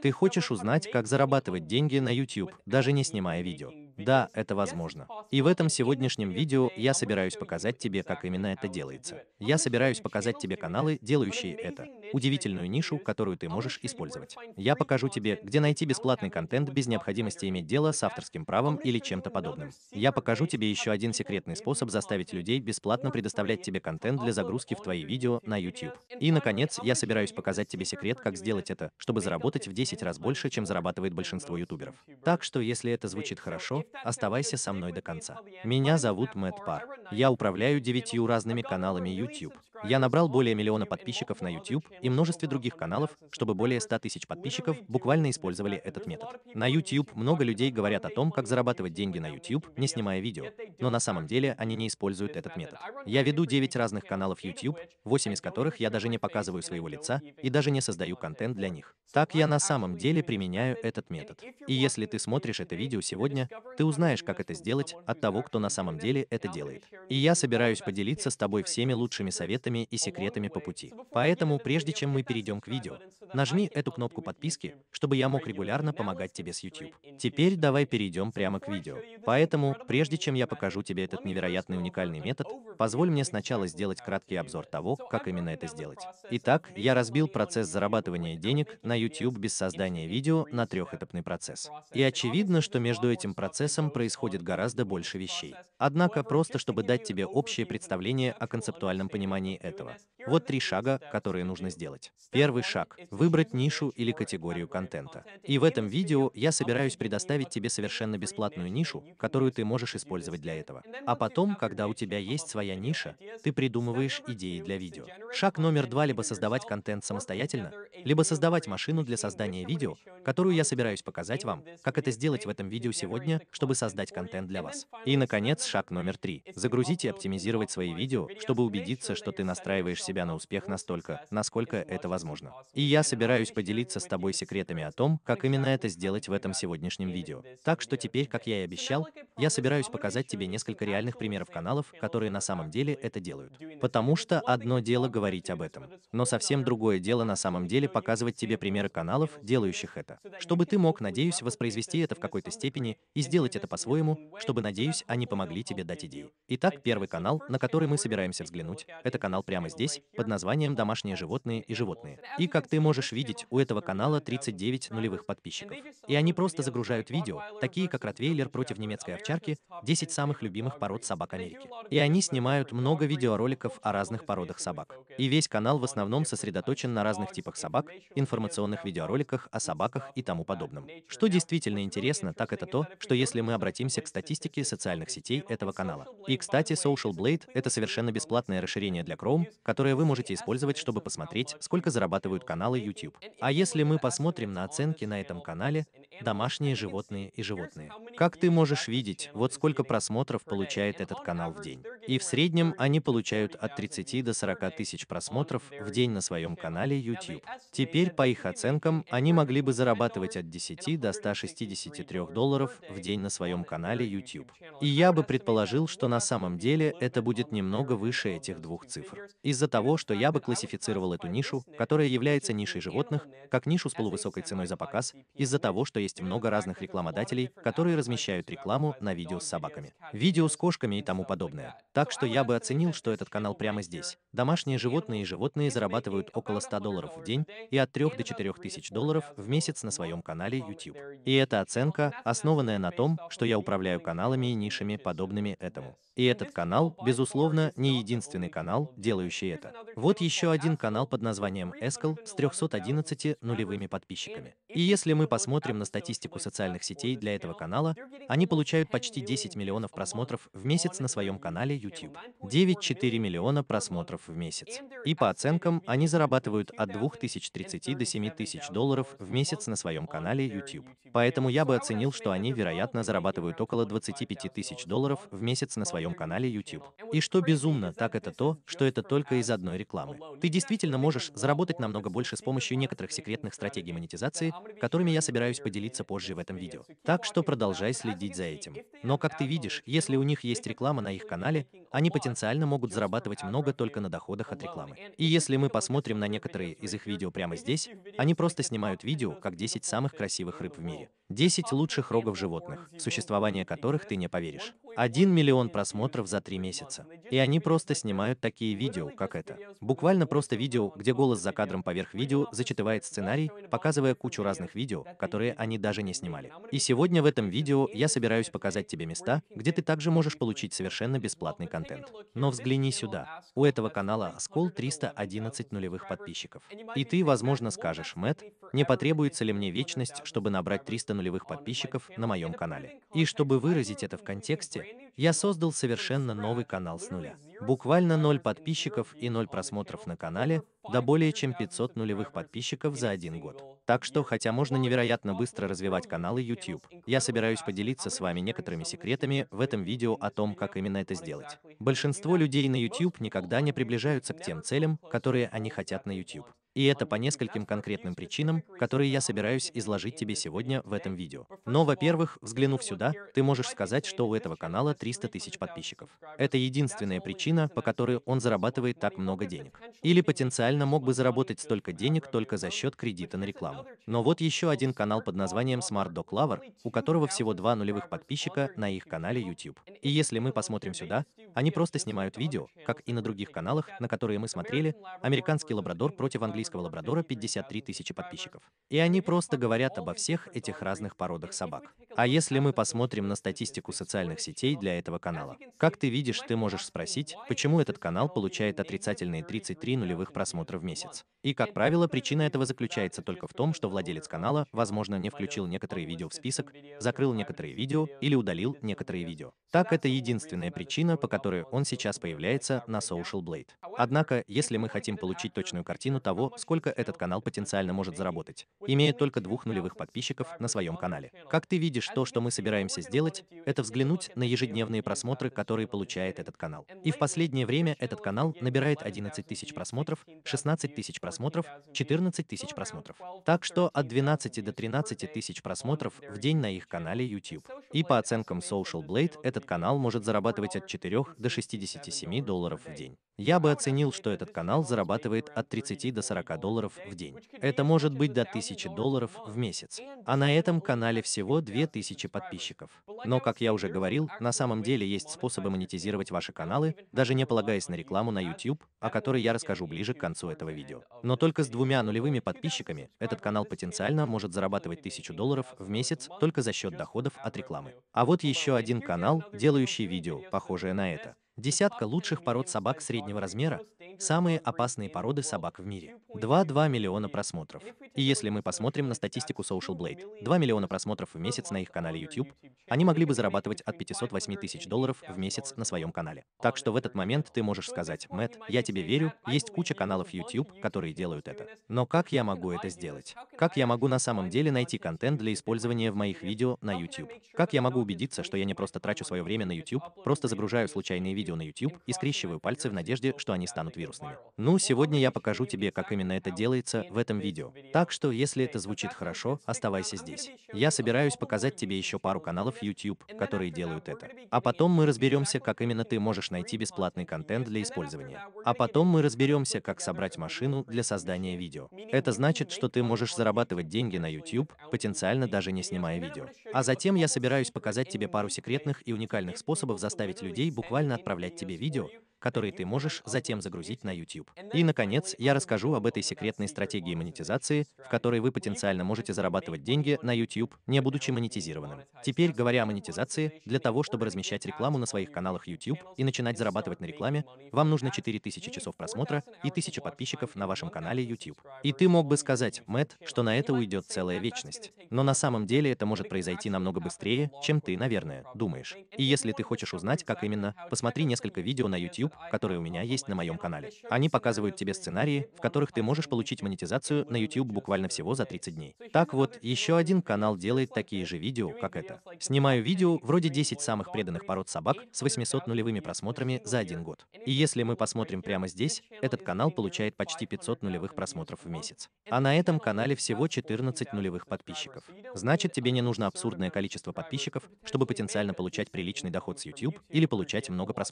Ты хочешь узнать, как зарабатывать деньги на YouTube, даже не снимая видео? Да, это возможно. И в этом сегодняшнем видео я собираюсь показать тебе, как именно это делается. Я собираюсь показать тебе каналы, делающие это, удивительную нишу, которую ты можешь использовать. Я покажу тебе, где найти бесплатный контент без необходимости иметь дело с авторским правом или чем-то подобным. Я покажу тебе еще один секретный способ заставить людей бесплатно предоставлять тебе контент для загрузки в твои видео на YouTube. И, наконец, я собираюсь показать тебе секрет, как сделать это, чтобы заработать в 10 раз больше, чем зарабатывает большинство ютуберов. Так что, если это звучит хорошо, оставайся со мной до конца. Меня зовут Мэтт Пар. Я управляю девятью разными каналами YouTube. Я набрал более миллиона подписчиков на YouTube и множестве других каналов, чтобы более 100 тысяч подписчиков буквально использовали этот метод. На YouTube много людей говорят о том, как зарабатывать деньги на YouTube, не снимая видео, но на самом деле они не используют этот метод. Я веду 9 разных каналов YouTube, 8 из которых я даже не показываю своего лица и даже не создаю контент для них. Так я на самом деле применяю этот метод. И если ты смотришь это видео сегодня, ты узнаешь, как это сделать от того, кто на самом деле это делает. И я собираюсь поделиться с тобой всеми лучшими советами и секретами по пути. Поэтому, прежде чем мы перейдем к видео, нажми эту кнопку подписки, чтобы я мог регулярно помогать тебе с YouTube. Теперь давай перейдем прямо к видео. Поэтому, прежде чем я покажу тебе этот невероятный уникальный метод, позволь мне сначала сделать краткий обзор того, как именно это сделать. Итак, я разбил процесс зарабатывания денег на YouTube без создания видео на трехэтапный процесс. И очевидно, что между этим процессом происходит гораздо больше вещей. Однако, просто чтобы дать тебе общее представление о концептуальном понимании этого. Вот три шага, которые нужно сделать. Первый шаг — выбрать нишу или категорию контента. И в этом видео я собираюсь предоставить тебе совершенно бесплатную нишу, которую ты можешь использовать для этого. А потом, когда у тебя есть своя ниша, ты придумываешь идеи для видео. Шаг номер два — либо создавать контент самостоятельно, либо создавать машину для создания видео, которую я собираюсь показать вам, как это сделать в этом видео сегодня, чтобы создать контент для вас. И, наконец, шаг номер три — загрузить и оптимизировать свои видео, чтобы убедиться, что ты настраиваешь себя на успех настолько, насколько это возможно. И я собираюсь поделиться с тобой секретами о том, как именно это сделать в этом сегодняшнем видео. Так что теперь, как я и обещал, я собираюсь показать тебе несколько реальных примеров каналов, которые на самом деле это делают. Потому что одно дело говорить об этом, но совсем другое дело на самом деле показывать тебе примеры каналов, делающих это. Чтобы ты мог, надеюсь, воспроизвести это в какой-то степени и сделать это по-своему, чтобы, надеюсь, они помогли тебе дать идеи. Итак, первый канал, на который мы собираемся взглянуть, это канал прямо здесь, под названием «Домашние животные и животные». И как ты можешь видеть, у этого канала 39 нулевых подписчиков. И они просто загружают видео, такие как Ротвейлер против немецкой овчарки, 10 самых любимых пород собак Америки. И они снимают много видеороликов о разных породах собак. И весь канал в основном сосредоточен на разных типах собак, информационных видеороликах о собаках и тому подобном. Что действительно интересно, так это то, что если мы обратимся к статистике социальных сетей этого канала. И, кстати, Social Blade — это совершенно бесплатное расширение для Chrome, которое вы можете использовать, чтобы посмотреть, сколько зарабатывают каналы YouTube. А если мы посмотрим на оценки на этом канале, домашние животные и животные. Как ты можешь видеть, вот сколько просмотров получает этот канал в день. И в среднем они получают от 30 до 40 тысяч просмотров в день на своем канале YouTube. Теперь, по их оценкам, они могли бы зарабатывать от 10 до 163 долларов в день на своем канале YouTube. И я бы предположил, что на самом деле это будет немного выше этих двух цифр. Из-за того, что я бы классифицировал эту нишу, которая является нишей животных, как нишу с полувысокой ценой за показ, из-за того, что есть много разных рекламодателей, которые размещают рекламу на видео с собаками, видео с кошками и тому подобное. Так что я бы оценил, что этот канал прямо здесь. Домашние животные и животные зарабатывают около 100 долларов в день и от 3 до 4 тысяч долларов в месяц на своем канале YouTube. И эта оценка, основанная на том, что я управляю каналами и нишами, подобными этому. И этот канал, безусловно, не единственный канал, делающий это. Вот еще один канал под названием Escal с 311 нулевыми подписчиками. И если мы посмотрим на статистику социальных сетей для этого канала, они получают почти 10 миллионов просмотров в месяц на своем канале YouTube. 9,4 миллиона просмотров в месяц. И по оценкам, они зарабатывают от 2030 до 7000 долларов в месяц на своем канале YouTube. Поэтому я бы оценил, что они, вероятно, зарабатывают около 25 тысяч долларов в месяц на своем своем канале YouTube. И что безумно, так это то, что это только из одной рекламы. Ты действительно можешь заработать намного больше с помощью некоторых секретных стратегий монетизации, которыми я собираюсь поделиться позже в этом видео. Так что продолжай следить за этим. Но как ты видишь, если у них есть реклама на их канале, они потенциально могут зарабатывать много только на доходах от рекламы. И если мы посмотрим на некоторые из их видео прямо здесь, они просто снимают видео, как 10 самых красивых рыб в мире. 10 лучших рогов животных, существование которых ты не поверишь. 1 миллион просмотров за 3 месяца. И они просто снимают такие видео, как это. Буквально просто видео, где голос за кадром поверх видео зачитывает сценарий, показывая кучу разных видео, которые они даже не снимали. И сегодня в этом видео я собираюсь показать тебе места, где ты также можешь получить совершенно бесплатный контент. Но взгляни сюда. У этого канала Скол 311 нулевых подписчиков. И ты, возможно, скажешь, Мэтт, не потребуется ли мне вечность, чтобы набрать 300 нулевых подписчиков на моем канале? И чтобы выразить это в контексте, я создал совершенно новый канал с нуля. Буквально ноль подписчиков и ноль просмотров на канале, да более чем 500 нулевых подписчиков за один год. Так что, хотя можно невероятно быстро развивать каналы YouTube, я собираюсь поделиться с вами некоторыми секретами в этом видео о том, как именно это сделать. Большинство людей на YouTube никогда не приближаются к тем целям, которые они хотят на YouTube. И это по нескольким конкретным причинам, которые я собираюсь изложить тебе сегодня в этом видео. Но, во-первых, взглянув сюда, ты можешь сказать, что у этого канала 300 тысяч подписчиков. Это единственная причина, по которой он зарабатывает так много денег. Или потенциально мог бы заработать столько денег только за счет кредита на рекламу. Но вот еще один канал под названием Smart Dog Lover, у которого всего два нулевых подписчика на их канале YouTube. И если мы посмотрим сюда, они просто снимают видео, как и на других каналах, на которые мы смотрели, «Американский лабрадор против английского английского лабрадора 53 тысячи подписчиков. И они просто говорят обо всех этих разных породах собак. А если мы посмотрим на статистику социальных сетей для этого канала, как ты видишь, ты можешь спросить, почему этот канал получает отрицательные 33 нулевых просмотра в месяц. И, как правило, причина этого заключается только в том, что владелец канала, возможно, не включил некоторые видео в список, закрыл некоторые видео или удалил некоторые видео. Так, это единственная причина, по которой он сейчас появляется на Social Blade. Однако, если мы хотим получить точную картину того, сколько этот канал потенциально может заработать, имея только двух нулевых подписчиков на своем канале. Как ты видишь, то, что мы собираемся сделать, это взглянуть на ежедневные просмотры, которые получает этот канал. И в последнее время этот канал набирает 11 тысяч просмотров, 16 тысяч просмотров, 14 тысяч просмотров. Так что от 12 до 13 тысяч просмотров в день на их канале YouTube. И по оценкам Social Blade, этот канал может зарабатывать от 4 до 67 долларов в день. Я бы оценил, что этот канал зарабатывает от 30 до 40 долларов в день. Это может быть до 1000 долларов в месяц. А на этом канале всего 2000 подписчиков. Но, как я уже говорил, на самом деле есть способы монетизировать ваши каналы, даже не полагаясь на рекламу на YouTube, о которой я расскажу ближе к концу этого видео. Но только с двумя нулевыми подписчиками этот канал потенциально может зарабатывать 1000 долларов в месяц только за счет доходов от рекламы. А вот еще один канал, делающий видео, похожее на это. Десятка лучших пород собак среднего размера – самые опасные породы собак в мире. 2,2 миллиона просмотров. И если мы посмотрим на статистику Social Blade, 2 миллиона просмотров в месяц на их канале YouTube, они могли бы зарабатывать от 508 тысяч долларов в месяц на своем канале. Так что в этот момент ты можешь сказать, Мэтт, я тебе верю, есть куча каналов YouTube, которые делают это. Но как я могу это сделать? Как я могу на самом деле найти контент для использования в моих видео на YouTube? Как я могу убедиться, что я не просто трачу свое время на YouTube, просто загружаю случайные видео видео на YouTube и скрещиваю пальцы в надежде, что они станут вирусными. Ну, сегодня я покажу тебе, как именно это делается в этом видео. Так что, если это звучит хорошо, оставайся здесь. Я собираюсь показать тебе еще пару каналов YouTube, которые делают это. А потом мы разберемся, как именно ты можешь найти бесплатный контент для использования. А потом мы разберемся, как собрать машину для создания видео. Это значит, что ты можешь зарабатывать деньги на YouTube, потенциально даже не снимая видео. А затем я собираюсь показать тебе пару секретных и уникальных способов заставить людей буквально отправить отправлять тебе видео, которые ты можешь затем загрузить на YouTube. И, наконец, я расскажу об этой секретной стратегии монетизации, в которой вы потенциально можете зарабатывать деньги на YouTube, не будучи монетизированным. Теперь, говоря о монетизации, для того, чтобы размещать рекламу на своих каналах YouTube и начинать зарабатывать на рекламе, вам нужно 4000 часов просмотра и 1000 подписчиков на вашем канале YouTube. И ты мог бы сказать, Мэтт, что на это уйдет целая вечность. Но на самом деле это может произойти намного быстрее, чем ты, наверное, думаешь. И если ты хочешь узнать, как именно, посмотри несколько видео на YouTube, которые у меня есть на моем канале. Они показывают тебе сценарии, в которых ты можешь получить монетизацию на YouTube буквально всего за 30 дней. Так вот, еще один канал делает такие же видео, как это. Снимаю видео вроде 10 самых преданных пород собак с 800 нулевыми просмотрами за один год. И если мы посмотрим прямо здесь, этот канал получает почти 500 нулевых просмотров в месяц. А на этом канале всего 14 нулевых подписчиков. Значит, тебе не нужно абсурдное количество подписчиков, чтобы потенциально получать приличный доход с YouTube или получать много просмотров.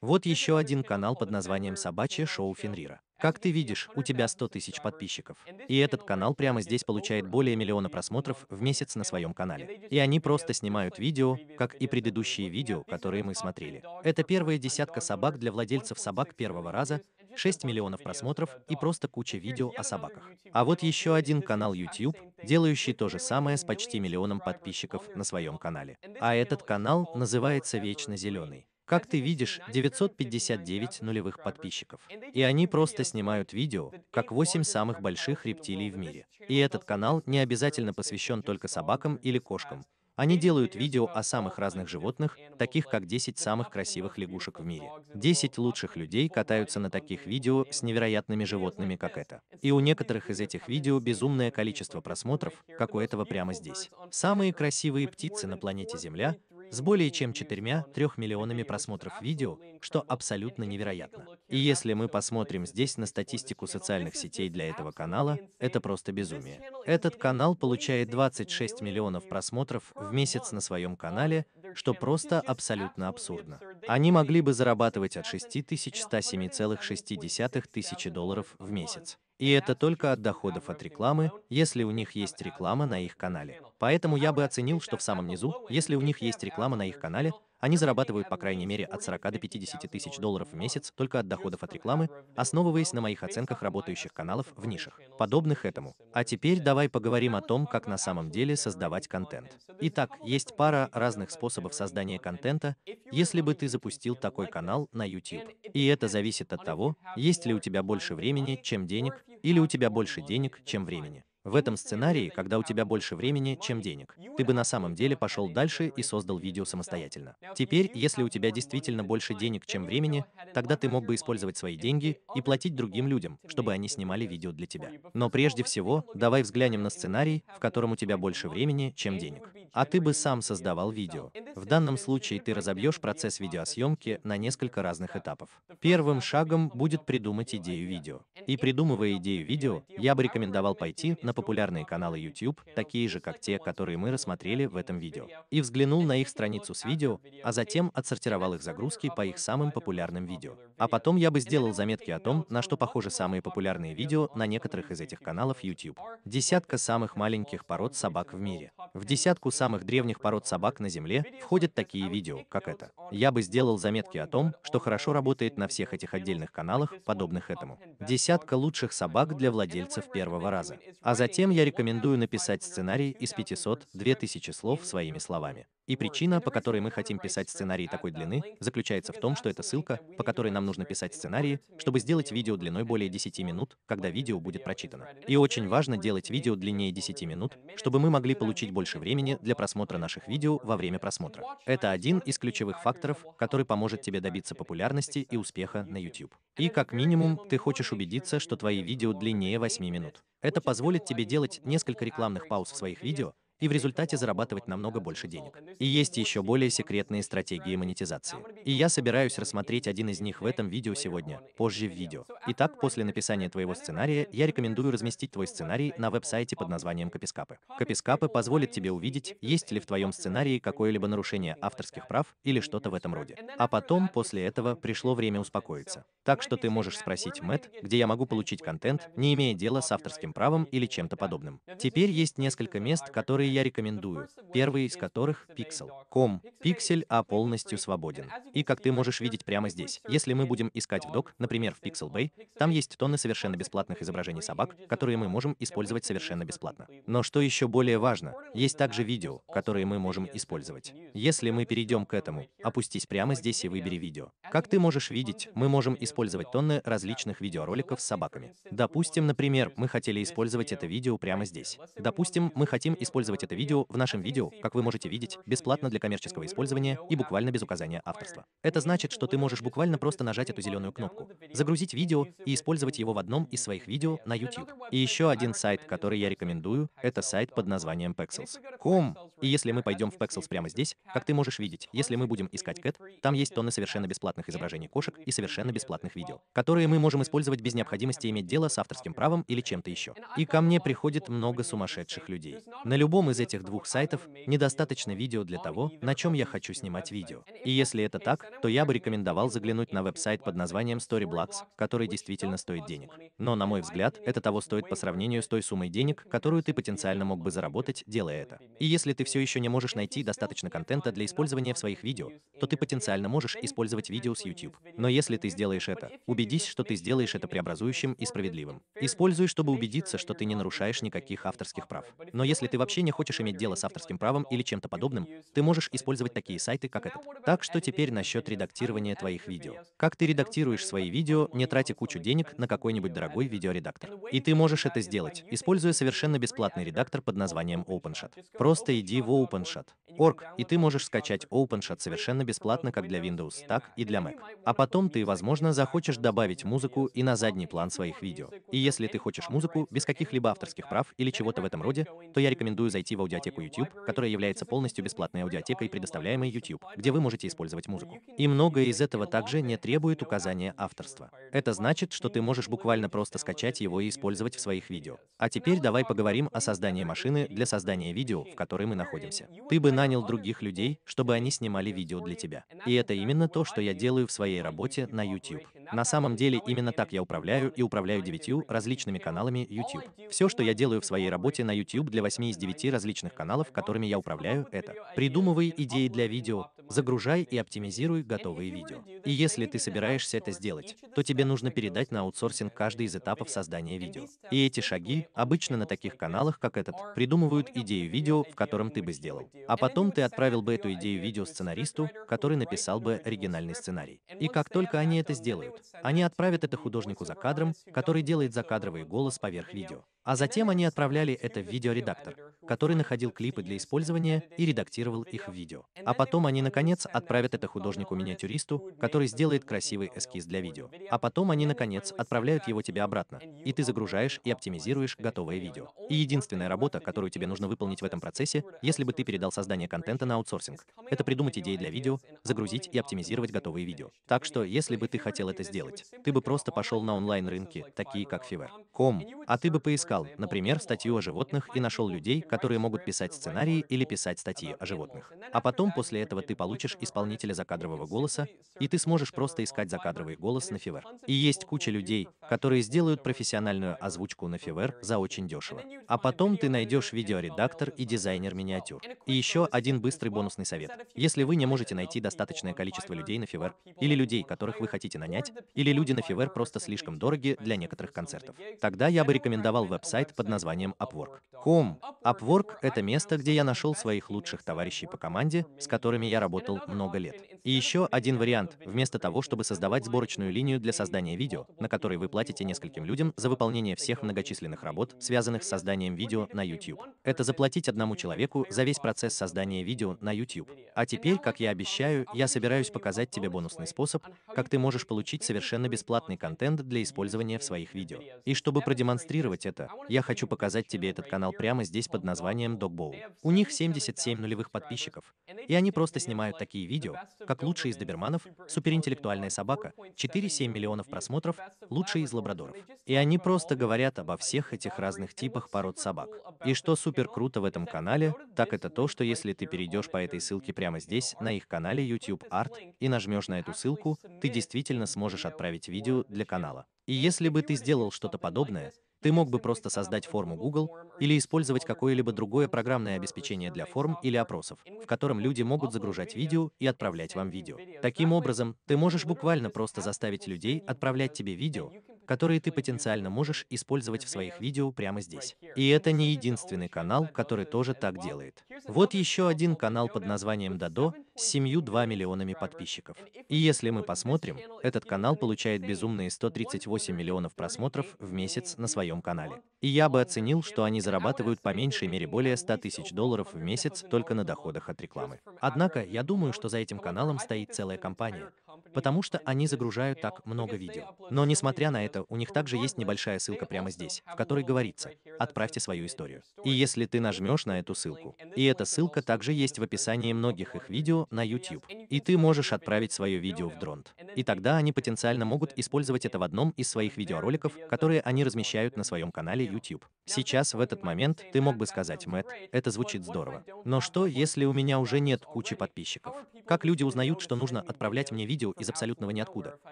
Вот еще один канал под названием «Собачье шоу Фенрира». Как ты видишь, у тебя 100 тысяч подписчиков. И этот канал прямо здесь получает более миллиона просмотров в месяц на своем канале. И они просто снимают видео, как и предыдущие видео, которые мы смотрели. Это первая десятка собак для владельцев собак первого раза, 6 миллионов просмотров и просто куча видео о собаках. А вот еще один канал YouTube, делающий то же самое с почти миллионом подписчиков на своем канале. А этот канал называется «Вечно зеленый». Как ты видишь, 959 нулевых подписчиков. И они просто снимают видео, как 8 самых больших рептилий в мире. И этот канал не обязательно посвящен только собакам или кошкам. Они делают видео о самых разных животных, таких как 10 самых красивых лягушек в мире. 10 лучших людей катаются на таких видео с невероятными животными, как это. И у некоторых из этих видео безумное количество просмотров, как у этого прямо здесь. Самые красивые птицы на планете Земля с более чем 4-3 миллионами просмотров видео, что абсолютно невероятно. И если мы посмотрим здесь на статистику социальных сетей для этого канала, это просто безумие. Этот канал получает 26 миллионов просмотров в месяц на своем канале, что просто абсолютно абсурдно. Они могли бы зарабатывать от 6107,6 тысячи долларов в месяц. И это только от доходов от рекламы, если у них есть реклама на их канале. Поэтому я бы оценил, что в самом низу, если у них есть реклама на их канале, они зарабатывают по крайней мере от 40 до 50 тысяч долларов в месяц только от доходов от рекламы, основываясь на моих оценках работающих каналов в нишах, подобных этому. А теперь давай поговорим о том, как на самом деле создавать контент. Итак, есть пара разных способов создания контента, если бы ты запустил такой канал на YouTube. И это зависит от того, есть ли у тебя больше времени, чем денег, или у тебя больше денег, чем времени. В этом сценарии, когда у тебя больше времени, чем денег, ты бы на самом деле пошел дальше и создал видео самостоятельно. Теперь, если у тебя действительно больше денег, чем времени, тогда ты мог бы использовать свои деньги и платить другим людям, чтобы они снимали видео для тебя. Но прежде всего, давай взглянем на сценарий, в котором у тебя больше времени, чем денег. А ты бы сам создавал видео. В данном случае ты разобьешь процесс видеосъемки на несколько разных этапов. Первым шагом будет придумать идею видео. И придумывая идею видео, я бы рекомендовал пойти на популярные каналы YouTube, такие же, как те, которые мы рассмотрели в этом видео, и взглянул на их страницу с видео, а затем отсортировал их загрузки по их самым популярным видео. А потом я бы сделал заметки о том, на что похожи самые популярные видео на некоторых из этих каналов YouTube. Десятка самых маленьких пород собак в мире. В десятку самых древних пород собак на Земле входят такие видео, как это. Я бы сделал заметки о том, что хорошо работает на всех этих отдельных каналах, подобных этому. Десятка лучших собак для владельцев первого раза. А затем я рекомендую написать сценарий из 500-2000 слов своими словами. И причина, по которой мы хотим писать сценарий такой длины, заключается в том, что это ссылка, по которой нам нужно писать сценарии, чтобы сделать видео длиной более 10 минут, когда видео будет прочитано. И очень важно делать видео длиннее 10 минут, чтобы мы могли получить больше времени для просмотра наших видео во время просмотра. Это один из ключевых факторов, который поможет тебе добиться популярности и успеха на YouTube. И как минимум, ты хочешь убедиться, что твои видео длиннее 8 минут. Это позволит тебе делать несколько рекламных пауз в своих видео, и в результате зарабатывать намного больше денег. И есть еще более секретные стратегии монетизации. И я собираюсь рассмотреть один из них в этом видео сегодня, позже в видео. Итак, после написания твоего сценария, я рекомендую разместить твой сценарий на веб-сайте под названием Копискапы. Копискапы позволит тебе увидеть, есть ли в твоем сценарии какое-либо нарушение авторских прав или что-то в этом роде. А потом, после этого, пришло время успокоиться. Так что ты можешь спросить Мэтт, где я могу получить контент, не имея дела с авторским правом или чем-то подобным. Теперь есть несколько мест, которые я рекомендую, первый из которых — Pixel.com. Pixel А полностью свободен. И как ты можешь видеть прямо здесь, если мы будем искать в док, например, в Pixel Bay, там есть тонны совершенно бесплатных изображений собак, которые мы можем использовать совершенно бесплатно. Но что еще более важно, есть также видео, которые мы можем использовать. Если мы перейдем к этому, опустись прямо здесь и выбери видео. Как ты можешь видеть, мы можем использовать тонны различных видеороликов с собаками. Допустим, например, мы хотели использовать это видео прямо здесь. Допустим, мы хотим использовать использовать это видео в нашем видео, как вы можете видеть, бесплатно для коммерческого использования и буквально без указания авторства. Это значит, что ты можешь буквально просто нажать эту зеленую кнопку, загрузить видео и использовать его в одном из своих видео на YouTube. И еще один сайт, который я рекомендую, это сайт под названием Pexels.com. И если мы пойдем в Pexels прямо здесь, как ты можешь видеть, если мы будем искать Cat, там есть тонны совершенно бесплатных изображений кошек и совершенно бесплатных видео, которые мы можем использовать без необходимости иметь дело с авторским правом или чем-то еще. И ко мне приходит много сумасшедших людей. На любом из этих двух сайтов недостаточно видео для того, на чем я хочу снимать видео. И если это так, то я бы рекомендовал заглянуть на веб-сайт под названием Storyblocks, который действительно стоит денег. Но, на мой взгляд, это того стоит по сравнению с той суммой денег, которую ты потенциально мог бы заработать, делая это. И если ты все еще не можешь найти достаточно контента для использования в своих видео, то ты потенциально можешь использовать видео с YouTube. Но если ты сделаешь это, убедись, что ты сделаешь это преобразующим и справедливым. Используй, чтобы убедиться, что ты не нарушаешь никаких авторских прав. Но если ты вообще не хочешь иметь дело с авторским правом или чем-то подобным, ты можешь использовать такие сайты, как этот. Так что теперь насчет редактирования твоих видео. Как ты редактируешь свои видео, не тратя кучу денег на какой-нибудь дорогой видеоредактор. И ты можешь это сделать, используя совершенно бесплатный редактор под названием OpenShot. Просто иди в OpenShot.org, и ты можешь скачать OpenShot совершенно бесплатно как для Windows, так и для Mac. А потом ты, возможно, захочешь добавить музыку и на задний план своих видео. И если ты хочешь музыку без каких-либо авторских прав или чего-то в этом роде, то я рекомендую зайти в аудиотеку YouTube, которая является полностью бесплатной аудиотекой, предоставляемой YouTube, где вы можете использовать музыку. И многое из этого также не требует указания авторства. Это значит, что ты можешь буквально просто скачать его и использовать в своих видео. А теперь давай поговорим о создании машины для создания видео, в которой мы находимся. Ты бы нанял других людей, чтобы они снимали видео для тебя. И это именно то, что я делаю в своей работе на YouTube. На самом деле, именно так я управляю и управляю девятью различными каналами YouTube. Все, что я делаю в своей работе на YouTube для 8 из 9 различных каналов, которыми я управляю, это придумывай идеи для видео, загружай и оптимизируй готовые видео. И если ты собираешься это сделать, то тебе нужно передать на аутсорсинг каждый из этапов создания видео. И эти шаги обычно на таких каналах, как этот, придумывают идею видео, в котором ты бы сделал. А потом ты отправил бы эту идею видео сценаристу, который написал бы оригинальный сценарий. И как только они это сделают, они отправят это художнику за кадром, который делает закадровый голос поверх видео. А затем они отправляли это в видеоредактор, который находил клипы для использования и редактировал их в видео. А потом они, наконец, отправят это художнику-миниатюристу, который сделает красивый эскиз для видео. А потом они, наконец, отправляют его тебе обратно, и ты загружаешь и оптимизируешь готовое видео. И единственная работа, которую тебе нужно выполнить в этом процессе, если бы ты передал создание контента на аутсорсинг, это придумать идеи для видео, загрузить и оптимизировать готовые видео. Так что, если бы ты хотел это сделать, ты бы просто пошел на онлайн-рынки, такие как Fiverr.com, а ты бы поискал, например, статью о животных и нашел людей, которые могут писать сценарии или писать статьи о животных. А потом после этого ты получишь исполнителя закадрового голоса, и ты сможешь просто искать закадровый голос на Fiverr. И есть куча людей, которые сделают профессиональную озвучку на Fiverr за очень дешево. А потом ты найдешь видеоредактор и дизайнер миниатюр. И еще один быстрый бонусный совет. Если вы не можете найти достаточное количество людей на Fiverr, или людей, которых вы хотите нанять, или люди на Fiverr просто слишком дороги для некоторых концертов, тогда я бы рекомендовал веб веб-сайт под названием Upwork.com. Upwork — это место, где я нашел своих лучших товарищей по команде, с которыми я работал много лет. И еще один вариант. Вместо того, чтобы создавать сборочную линию для создания видео, на которой вы платите нескольким людям за выполнение всех многочисленных работ, связанных с созданием видео на YouTube. Это заплатить одному человеку за весь процесс создания видео на YouTube. А теперь, как я обещаю, я собираюсь показать тебе бонусный способ, как ты можешь получить совершенно бесплатный контент для использования в своих видео. И чтобы продемонстрировать это, я хочу показать тебе этот канал прямо здесь под названием Dogbowl. У них 77 нулевых подписчиков, и они просто снимают такие видео, как лучший из доберманов, суперинтеллектуальная собака, 4-7 миллионов просмотров, лучший из лабрадоров. И они просто говорят обо всех этих разных типах пород собак. И что супер круто в этом канале, так это то, что если ты перейдешь по этой ссылке прямо здесь, на их канале YouTube Art, и нажмешь на эту ссылку, ты действительно сможешь отправить видео для канала. И если бы ты сделал что-то подобное, ты мог бы просто создать форму Google или использовать какое-либо другое программное обеспечение для форм или опросов, в котором люди могут загружать видео и отправлять вам видео. Таким образом, ты можешь буквально просто заставить людей отправлять тебе видео, которые ты потенциально можешь использовать в своих видео прямо здесь. И это не единственный канал, который тоже так делает. Вот еще один канал под названием Дадо с семью 2 миллионами подписчиков. И если мы посмотрим, этот канал получает безумные 138 миллионов просмотров в месяц на своем канале. И я бы оценил, что они зарабатывают по меньшей мере более 100 тысяч долларов в месяц только на доходах от рекламы. Однако, я думаю, что за этим каналом стоит целая компания, потому что они загружают так много видео. Но несмотря на это, у них также есть небольшая ссылка прямо здесь, в которой говорится «Отправьте свою историю». И если ты нажмешь на эту ссылку, и эта ссылка также есть в описании многих их видео на YouTube, и ты можешь отправить свое видео в Дронт. И тогда они потенциально могут использовать это в одном из своих видеороликов, которые они размещают на своем канале YouTube. Сейчас, в этот момент, ты мог бы сказать, Мэтт, это звучит здорово. Но что, если у меня уже нет кучи подписчиков? Как люди узнают, что нужно отправлять мне видео из абсолютного ниоткуда?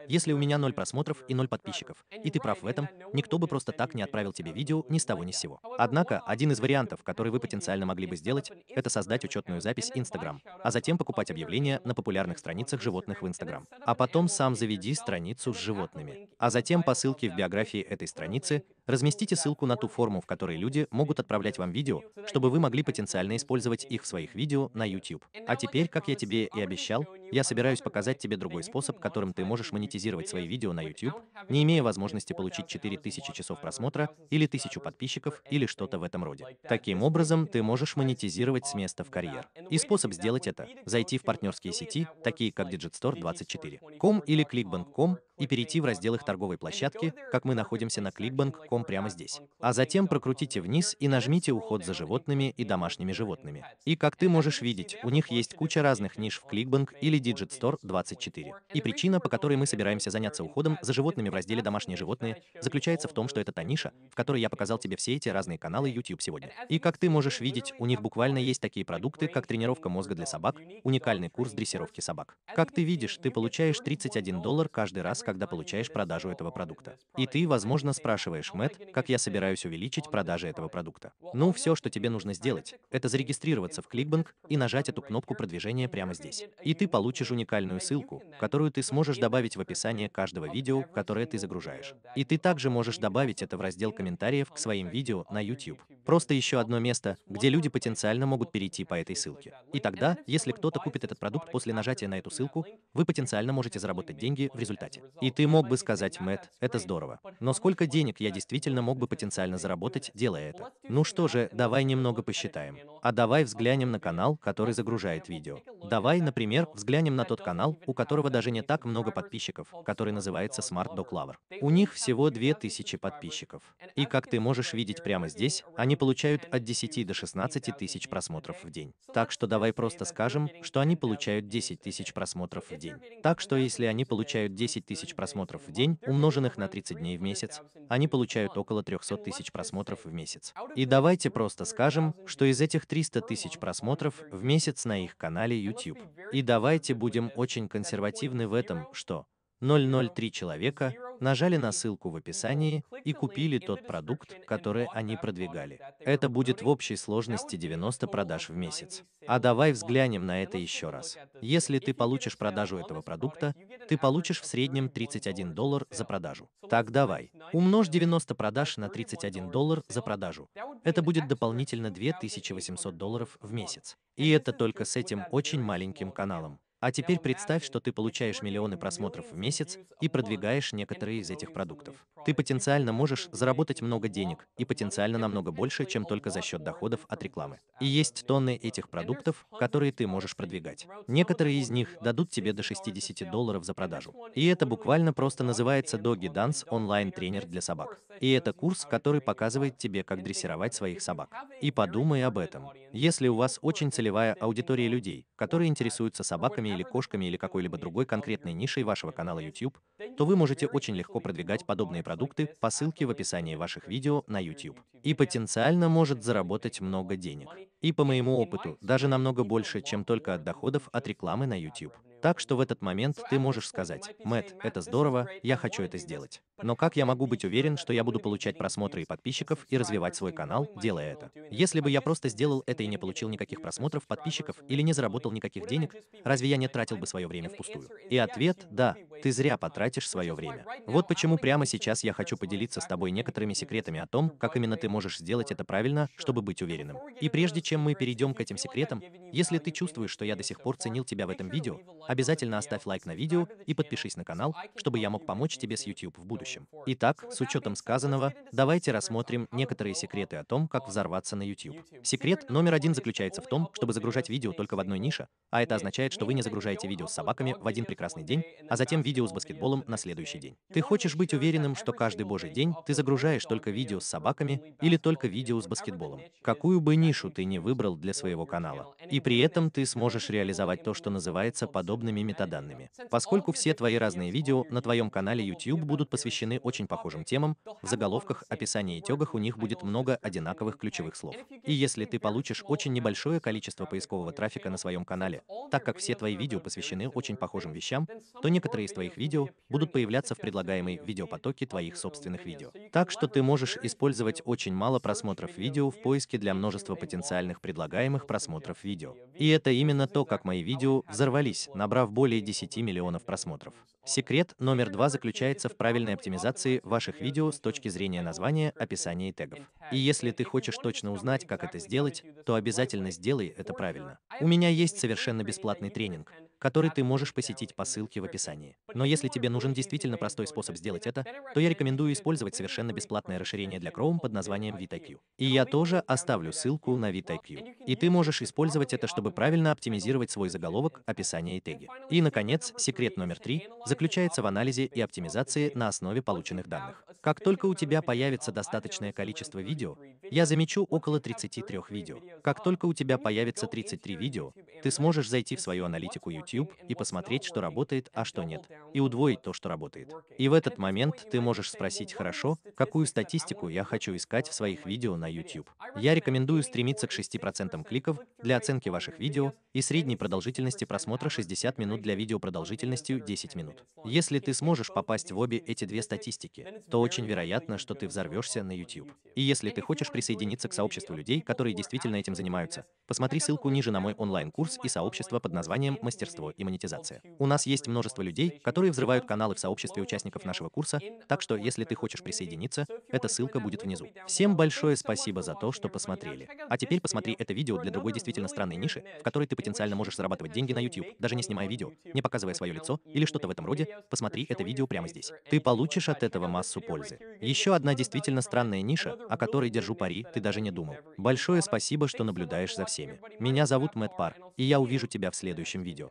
Если у меня ноль просмотров и ноль подписчиков, и ты прав в этом, никто бы просто так не отправил тебе видео ни с того ни с сего. Однако, один из вариантов, который вы потенциально могли бы сделать, это создать учетную запись Instagram, а затем покупать объявления на популярных страницах животных в Instagram. А потом сам заведи страницу с животными. А затем по ссылке в биографии этой страницы разместите ссылку на ту форму, в которой люди могут отправлять вам видео, чтобы вы могли потенциально использовать их в своих видео на YouTube. А теперь, как я тебе и обещал, я собираюсь показать тебе другой способ, которым ты можешь монетизировать свои видео на YouTube, не имея возможности получить 4000 часов просмотра или 1000 подписчиков или что-то в этом роде. Таким образом, ты можешь монетизировать с места в карьер. И способ сделать это – зайти в партнерские сети, такие как digitstore24.com или clickbank.com, и перейти в раздел их торговой площадки, как мы находимся на clickbank.com прямо здесь. А затем прокрутите вниз и нажмите «Уход за животными и домашними животными». И как ты можешь видеть, у них есть куча разных ниш в Clickbank или Digit 24. И причина, по которой мы собираемся заняться уходом за животными в разделе «Домашние животные», заключается в том, что это та ниша, в которой я показал тебе все эти разные каналы YouTube сегодня. И как ты можешь видеть, у них буквально есть такие продукты, как тренировка мозга для собак, уникальный курс дрессировки собак. Как ты видишь, ты получаешь 31 доллар каждый раз, когда получаешь продажу этого продукта. И ты, возможно, спрашиваешь, Мэтт, как я собираюсь увеличить продажи этого продукта. Ну, все, что тебе нужно сделать, это зарегистрироваться в Clickbank и нажать эту кнопку продвижения прямо здесь. И ты получишь уникальную ссылку, которую ты сможешь добавить в описание каждого видео, которое ты загружаешь. И ты также можешь добавить это в раздел комментариев к своим видео на YouTube. Просто еще одно место, где люди потенциально могут перейти по этой ссылке. И тогда, если кто-то купит этот продукт после нажатия на эту ссылку, вы потенциально можете заработать деньги в результате. И ты мог бы сказать, Мэтт, это здорово. Но сколько денег я действительно мог бы потенциально заработать, делая это? Ну что же, давай немного посчитаем. А давай взглянем на канал, который загружает видео. Давай, например, взглянем на тот канал, у которого даже не так много подписчиков, который называется Smart Dog Lover. У них всего 2000 подписчиков. И как ты можешь видеть прямо здесь, они получают от 10 до 16 тысяч просмотров в день. Так что давай просто скажем, что они получают 10 тысяч просмотров в день. Так что если они получают 10 тысяч просмотров в день, умноженных на 30 дней в месяц, они получают около 300 тысяч просмотров в месяц. И давайте просто скажем, что из этих 300 тысяч просмотров в месяц на их канале YouTube. И давайте будем очень консервативны в этом, что 003 человека нажали на ссылку в описании и купили тот продукт, который они продвигали. Это будет в общей сложности 90 продаж в месяц. А давай взглянем на это еще раз. Если ты получишь продажу этого продукта, ты получишь в среднем 31 доллар за продажу. Так давай, умножь 90 продаж на 31 доллар за продажу. Это будет дополнительно 2800 долларов в месяц. И это только с этим очень маленьким каналом. А теперь представь, что ты получаешь миллионы просмотров в месяц и продвигаешь некоторые из этих продуктов. Ты потенциально можешь заработать много денег и потенциально намного больше, чем только за счет доходов от рекламы. И есть тонны этих продуктов, которые ты можешь продвигать. Некоторые из них дадут тебе до 60 долларов за продажу. И это буквально просто называется Doggy Dance онлайн-тренер для собак. И это курс, который показывает тебе, как дрессировать своих собак. И подумай об этом. Если у вас очень целевая аудитория людей, которые интересуются собаками или кошками или какой-либо другой конкретной нишей вашего канала YouTube, то вы можете очень легко продвигать подобные продукты по ссылке в описании ваших видео на YouTube. И потенциально может заработать много денег. И по моему опыту, даже намного больше, чем только от доходов от рекламы на YouTube. Так что в этот момент ты можешь сказать, Мэтт, это здорово, я хочу это сделать. Но как я могу быть уверен, что я буду получать просмотры и подписчиков и развивать свой канал, делая это? Если бы я просто сделал это и не получил никаких просмотров, подписчиков или не заработал никаких денег, разве я не тратил бы свое время впустую? И ответ – да, ты зря потратишь свое время. Вот почему прямо сейчас я хочу поделиться с тобой некоторыми секретами о том, как именно ты можешь сделать это правильно, чтобы быть уверенным. И прежде чем мы перейдем к этим секретам, если ты чувствуешь, что я до сих пор ценил тебя в этом видео, обязательно оставь лайк на видео и подпишись на канал, чтобы я мог помочь тебе с YouTube в будущем. Итак, с учетом сказанного, давайте рассмотрим некоторые секреты о том, как взорваться на YouTube. Секрет номер один заключается в том, чтобы загружать видео только в одной нише, а это означает, что вы не загружаете видео с собаками в один прекрасный день, а затем видео с баскетболом на следующий день. Ты хочешь быть уверенным, что каждый божий день ты загружаешь только видео с собаками или только видео с баскетболом. Какую бы нишу ты не выбрал для своего канала. И при этом ты сможешь реализовать то, что называется подобными метаданными. Поскольку все твои разные видео на твоем канале YouTube будут посвящены очень похожим темам, в заголовках, описании и тегах у них будет много одинаковых ключевых слов. И если ты получишь очень небольшое количество поискового трафика на своем канале, так как все твои видео посвящены очень похожим вещам, то некоторые из твоих видео будут появляться в предлагаемой видеопотоке твоих собственных видео. Так что ты можешь использовать очень мало просмотров видео в поиске для множества потенциальных предлагаемых просмотров видео. И это именно то, как мои видео взорвались, набрав более 10 миллионов просмотров. Секрет номер два заключается в правильной оптимизации ваших видео с точки зрения названия, описания и тегов. И если ты хочешь точно узнать, как это сделать, то обязательно сделай это правильно. У меня есть совершенно бесплатный тренинг, который ты можешь посетить по ссылке в описании. Но если тебе нужен действительно простой способ сделать это, то я рекомендую использовать совершенно бесплатное расширение для Chrome под названием VidIQ. И я тоже оставлю ссылку на VidIQ. И ты можешь использовать это, чтобы правильно оптимизировать свой заголовок, описание и теги. И, наконец, секрет номер три заключается в анализе и оптимизации на основе полученных данных. Как только у тебя появится достаточное количество видео, я замечу около 33 видео. Как только у тебя появится 33 видео, ты сможешь зайти в свою аналитику YouTube и посмотреть, что работает, а что нет, и удвоить то, что работает. И в этот момент ты можешь спросить, хорошо, какую статистику я хочу искать в своих видео на YouTube. Я рекомендую стремиться к 6% кликов для оценки ваших видео и средней продолжительности просмотра 60 минут для видео продолжительностью 10 минут. Если ты сможешь попасть в обе эти две статистики, то очень вероятно, что ты взорвешься на YouTube. И если ты хочешь присоединиться к сообществу людей, которые действительно этим занимаются, посмотри ссылку ниже на мой онлайн-курс и сообщество под названием «Мастерство и монетизация». У нас есть множество людей, которые взрывают каналы в сообществе участников нашего курса, так что если ты хочешь присоединиться, эта ссылка будет внизу. Всем большое спасибо за то, что посмотрели. А теперь посмотри это видео для другой действительно странной ниши, в которой ты потенциально можешь зарабатывать деньги на YouTube, даже не снимая видео, не показывая свое лицо или что-то в этом роде, посмотри это видео прямо здесь. Ты получишь от этого массу пользы. Еще одна действительно странная ниша, о которой держу пари, ты даже не думал. Большое спасибо, что наблюдаешь за всеми. Меня зовут Мэтт Пар, и я увижу тебя в следующем видео.